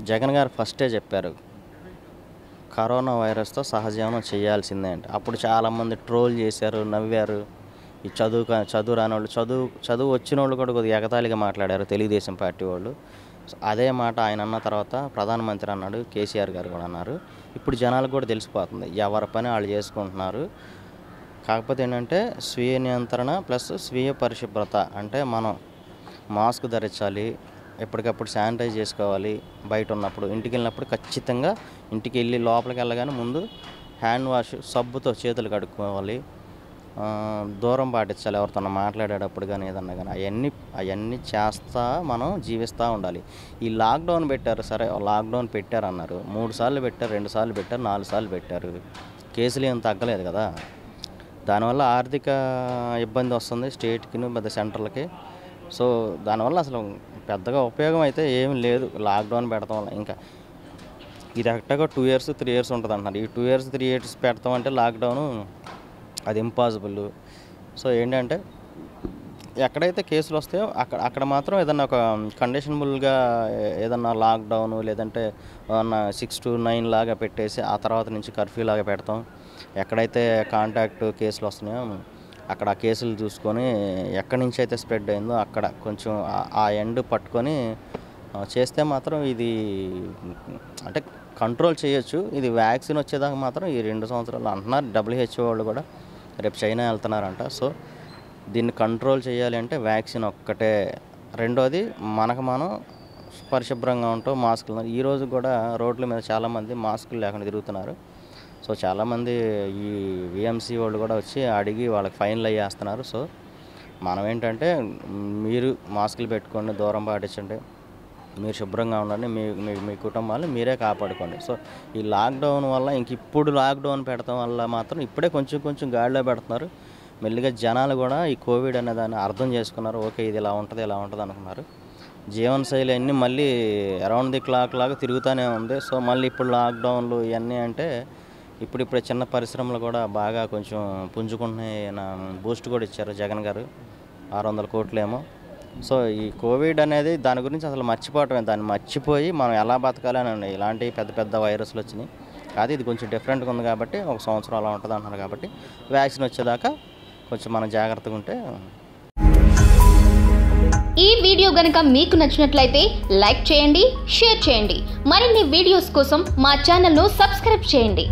జగన్ గారు ఫస్టే చెప్పారు కరోనా వైరస్తో సహజీవనం చేయాల్సిందే అంటే. అప్పుడు చాలామంది ట్రోల్ చేశారు నవ్వారు. ఈ చదువు చదువు రాని వాళ్ళు చదువు చదువు వచ్చిన వాళ్ళు కూడా కొద్దిగా ఎగతాళిగా మాట్లాడారు తెలుగుదేశం పార్టీ వాళ్ళు. అదే మాట ఆయన అన్న తర్వాత ప్రధానమంత్రి అన్నాడు కేసీఆర్ గారు కూడా అన్నారు. ఇప్పుడు జనాలకు కూడా తెలిసిపోతుంది ఎవరి పని వాళ్ళు చేసుకుంటున్నారు. కాకపోతే ఏంటంటే స్వీయ నియంత్రణ ప్లస్ స్వీయ పరిశుభ్రత అంటే మనం మాస్క్ ధరించాలి ఎప్పటికప్పుడు శానిటైజ్ చేసుకోవాలి. బయట ఉన్నప్పుడు ఇంటికి వెళ్ళినప్పుడు ఖచ్చితంగా ఇంటికి వెళ్ళి లోపలికి వెళ్ళగానే ముందు హ్యాండ్ వాష్ సబ్బుతో చేతులు కడుక్కోవాలి. దూరం పాటించాలి ఎవరితో మాట్లాడేటప్పుడు కానీ ఏదన్నా కానీ అవన్నీ అవన్నీ చేస్తా మనం జీవిస్తూ ఉండాలి. ఈ లాక్డౌన్ పెట్టారు సరే లాక్డౌన్ పెట్టారు అన్నారు మూడు సార్లు పెట్టారు రెండు సార్లు పెట్టారు నాలుగు సార్లు పెట్టారు. కేసులు ఏం తగ్గలేదు కదా. దానివల్ల ఆర్థిక ఇబ్బంది వస్తుంది స్టేట్కి పెద్ద సెంటర్లకి. సో దానివల్ల అసలు పెద్దగా ఉపయోగం అయితే ఏమి లేదు. లాక్డౌన్ పెడతాం వల్ల. ఇంకా ఇది కరెక్ట్గా టూ ఇయర్స్ త్రీ ఇయర్స్ ఉంటుంది అంటున్నారు. ఈ టూ ఇయర్స్ త్రీ ఇయర్స్ పెడతాం అంటే లాక్డౌన్ అది ఇంపాసిబుల్. సో ఏంటంటే ఎక్కడైతే కేసులు వస్తాయో అక్కడ అక్కడ మాత్రం ఏదన్నా ఒక కండిషనబుల్గా ఏదన్నా లాక్డౌన్ లేదంటే సిక్స్ టు నైన్ లాగా పెట్టేసి ఆ తర్వాత నుంచి కర్ఫ్యూ లాగా పెడతాం. ఎక్కడైతే కాంటాక్ట్ కేసులు వస్తున్నాయో అక్కడ ఆ కేసులు చూసుకొని ఎక్కడి నుంచి అయితే స్ప్రెడ్ అయిందో అక్కడ కొంచెం ఆ- ఎండ్ పట్టుకొని చేస్తే మాత్రం ఇది అంటే కంట్రోల్ చేయొచ్చు. ఇది వ్యాక్సిన్ వచ్చేదాకా మాత్రం ఈ రెండు సంవత్సరాలు అంటున్నారు. డబ్ల్యూహెచ్ఓ వాళ్ళు కూడా రేపు చైనా వెళ్తున్నారంట. సో దీన్ని కంట్రోల్ చేయాలి అంటే వ్యాక్సిన్ ఒక్కటే. రెండోది మనకు మనం పరిశుభ్రంగా ఉంటాం మాస్కులు. ఈరోజు కూడా రోడ్ల మీద చాలామంది మాస్కులు లేకుండా తిరుగుతున్నారు. సో చాలామంది ఈ విఎంసీ వాళ్ళు కూడా వచ్చి అడిగి వాళ్ళకి ఫైన్లు అయ్యేస్తున్నారు. సో మనం ఏంటంటే మీరు మాస్కులు పెట్టుకోండి దూరం పాటించండి మీరు శుభ్రంగా ఉండండి మీ మీ మీ కుటుంబాన్ని మీరే కాపాడుకోండి. సో ఈ లాక్డౌన్ వల్ల ఇంక ఇప్పుడు లాక్డౌన్ పెడతాం వల్ల మాత్రం ఇప్పుడే కొంచెం కొంచెం గాడిలో పెడుతున్నారు. మెల్లిగా జనాలు కూడా ఈ కోవిడ్ అనే దాన్ని అర్థం చేసుకున్నారు. ఓకే ఇది ఇలా ఉంటుంది ఇలా ఉంటుంది అనుకున్నారు. జీవనశైలి అన్నీ మళ్ళీ అరౌండ్ ది క్లాక్ లాగా తిరుగుతూనే ఉంది. సో మళ్ళీ ఇప్పుడు లాక్డౌన్లు ఇవన్నీ అంటే ఇప్పుడు చిన్న పరిశ్రమలు కూడా బాగా కొంచెం పుంజుకుంటున్నాయి బూస్ట్ కూడా ఇచ్చారు జగన్ గారు. ఆరు వందల కోట్లేమో. సో ఈ కోవిడ్ అనేది దాని గురించి అసలు మర్చిపోవటమే. దాన్ని మర్చిపోయి మనం ఎలా బతకాలని ఇలాంటి పెద్ద పెద్ద వైరస్లు వచ్చినాయి. కాదు ఇది కొంచెం డిఫరెంట్గా ఉంది కాబట్టి ఒక సంవత్సరం అలా ఉంటుంది అంటున్నారు కాబట్టి వ్యాక్సిన్ వచ్చేదాకా కొంచెం మనం జాగ్రత్తగా ఉంటే ఈ వీడియో గనక మీకు నచ్చినట్లయితే లైక్ చేయండి షేర్ చేయండి. మరిన్ని వీడియోస్ కోసం మా ఛానల్ను సబ్స్క్రైబ్ చేయండి.